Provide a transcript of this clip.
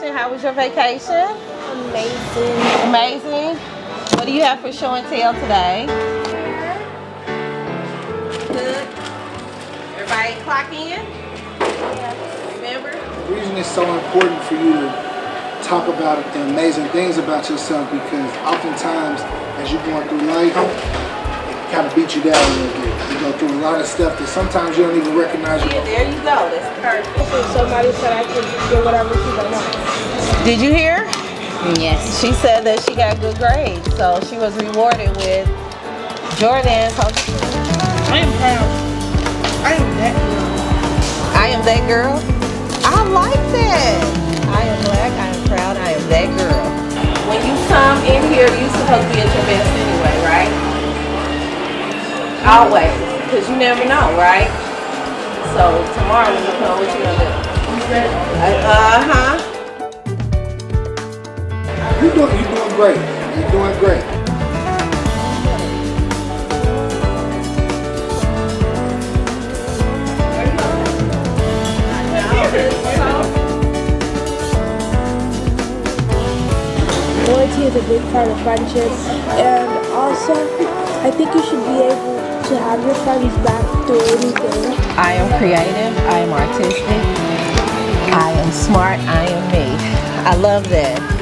question. How was your vacation? Amazing. Amazing. What do you have for show and tell today? Good. Everybody clock in? Yeah. Remember? The reason it's so important for you to talk about the amazing things about yourself because oftentimes as you're going through life, it kind of beats you down a little bit. You go through a lot of stuff that sometimes you don't even recognize. Yeah, there you go. That's perfect. Somebody said I could get whatever she want. Did you hear? Yes. She said that she got good grades, so she was rewarded with Jordan's. I am proud. I am that girl. I am that girl. I like that. I am black. I am proud. I am that girl. When you come in here, you're supposed to be at your best anyway, right? Always, because you never know, right? So tomorrow when you come, what you gonna do? Uh huh. You're doing, you're doing great. You're doing great. Loyalty is a big part of friendship, and also, I think you should be able to have back through anything. I am creative. I am artistic. I am smart. I am me. I love that.